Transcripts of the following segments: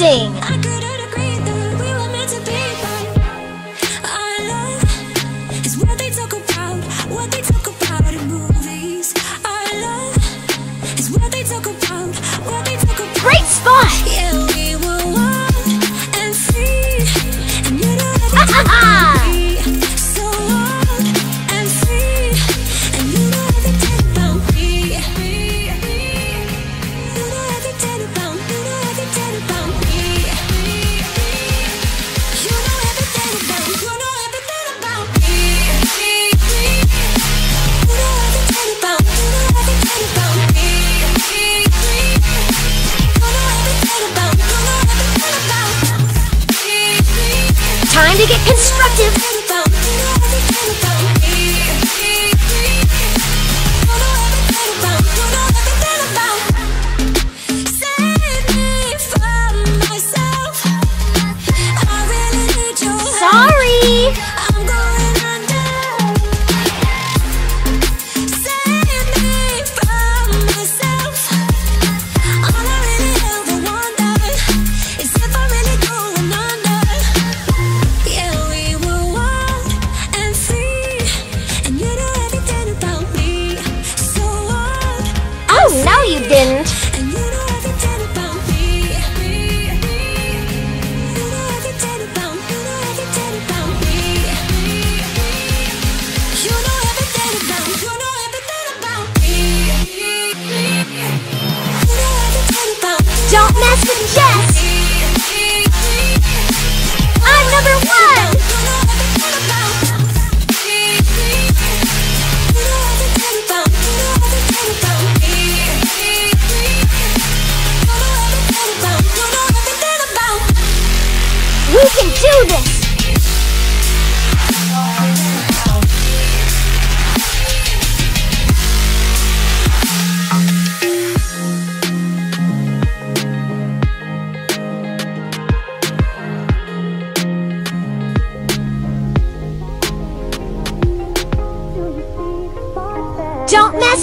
Sting. What they talk you Master Jess! I'm number one! We can do this!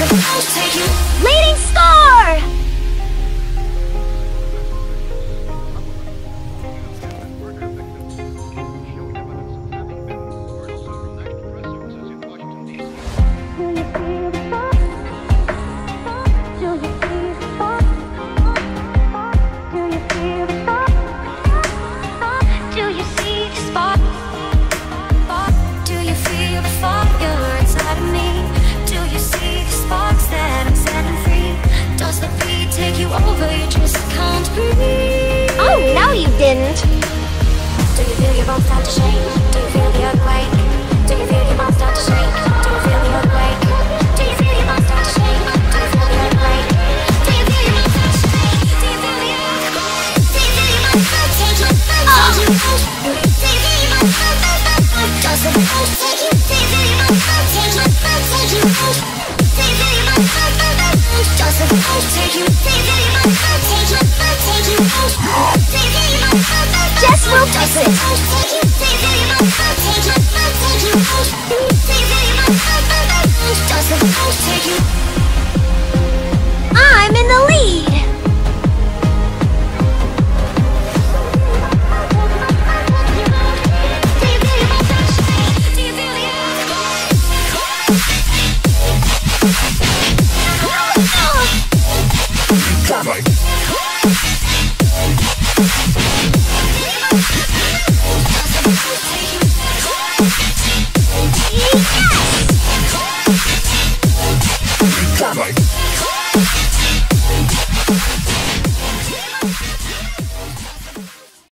Leading score! Just will fix it.